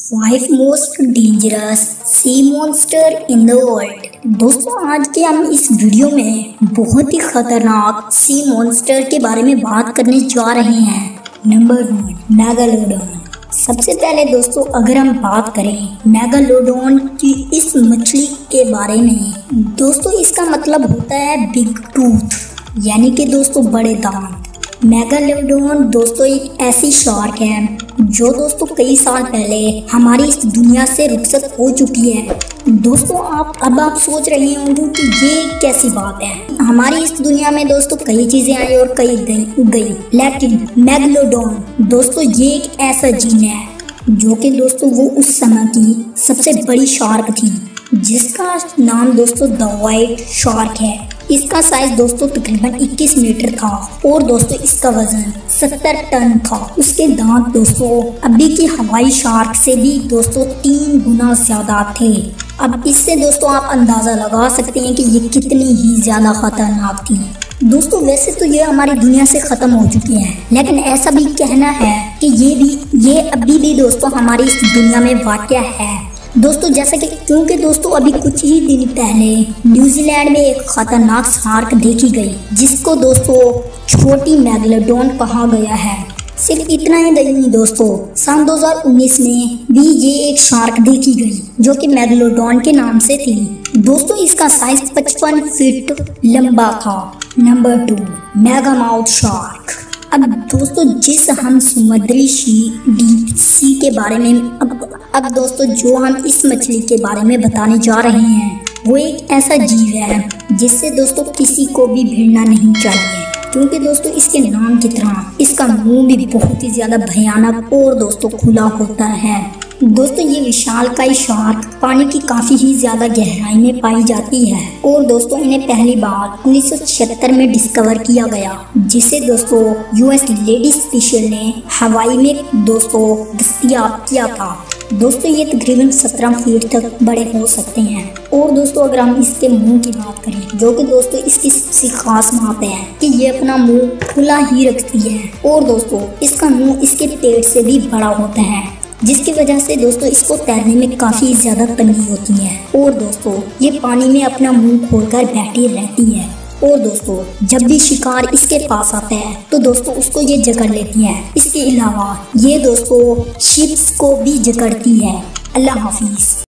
Five most dangerous sea monster in the world दोस्तों, आज के हम इस वीडियो में बहुत ही खतरनाक सी मॉन्स्टर के बारे में बात करने जा रहे हैं। नंबर वन मैगालोडोन सबसे पहले दोस्तों, अगर हम बात करें मैगालोडोन की इस मछली के बारे में, दोस्तों, इसका मतलब होता है बिग टूथ यानी कि दोस्तों, बड़े दांत। मेगालोडोन दोस्तों एक ऐसी शार्क है, जो दोस्तों कई साल पहले हमारी इस दुनिया से रुखसत हो चुकी है। दोस्तों आप, अब आप सोच रहे होंगे कि ये कैसी बात है। हमारी इस दुनिया में दोस्तों कई चीज़ें आई और कई गई, लेकिन मेगलोडोन दोस्तों ये एक ऐसा जीन है, जो कि दोस्तों वो उस समय की सबसे बड़ी शार्क थी, जिसका नाम दोस्तों द वाइट शार्क है। इसका साइज़ दोस्तों तकरीबन 21 मीटर था और दोस्तों इसका वज़न 70 टन था। उसके दांत दोस्तों, अभी की हवाई शार्क से भी दोस्तों तीन गुना ज़्यादा थे। अब इससे दोस्तों आप अंदाज़ा लगा सकते हैं कि ये कितनी ही ज़्यादा खतरनाक थी। दोस्तों, वैसे तो ये हमारी दुनिया से खत्म हो चुकी है, लेकिन ऐसा भी कहना है कि ये भी, ये अभी भी दोस्तों हमारी इस दुनिया में वाक़ है। दोस्तों, जैसा कि क्योंकि दोस्तों, अभी कुछ ही दिन पहले न्यूजीलैंड में एक खतरनाक शार्क देखी गई, जिसको दोस्तों छोटी मैगलोडोन कहा गया है। सिर्फ़ इतना ही नहीं दोस्तों, सन 2019 में भी ये एक शार्क देखी गई, जो कि मैगलोडोन के नाम से थी। दोस्तों, इसका साइज़ 55 फीट लंबा था। Number two megamouth shark अब दोस्तों, जिस हम समुद्री सी डी सी के बारे में अब अब दोस्तों, जो हम इस मछली के बारे में बताने जा रहे हैं, वो एक ऐसा जीव है जिससे दोस्तों किसी को भी भिड़ना नहीं चाहिए। क्योंकि दोस्तों, इसके नाम की तरह इसका मुँह भी बहुत ही ज़्यादा भयानक और दोस्तों, खुला होता है। दोस्तों, ये विशाल का शार्क पानी की काफ़ी ही ज़्यादा गहराई में पाई जाती है और दोस्तों, इन्हें पहली बार उन्नीस सौ छिहत्तर में डिस्कवर किया गया, जिसे दोस्तों यूएस लेडी स्पेशल ने हवाई में दोस्तों, दस्तियाब किया था। दोस्तों, ये तकरीबन सत्रह फीट तक बड़े हो सकते हैं। और दोस्तों, अगर हम इसके मुँह की बात करें, जो कि दोस्तों, इसकी सबसे खास बात है कि ये अपना मुँह खुला ही रखती है। और दोस्तों, इसका मुँह इसके पेट से भी बड़ा होता है, जिसकी वजह से दोस्तों, इसको तैरने में काफ़ी ज़्यादा तंगी होती है। और दोस्तों, ये पानी में अपना मुँह खोलकर बैठी रहती है। और दोस्तों, जब भी शिकार इसके पास आता है तो दोस्तों उसको ये जकड़ लेती है। इसके अलावा ये दोस्तों, शिप्स को भी जकड़ती है। अल्लाह हाफिज।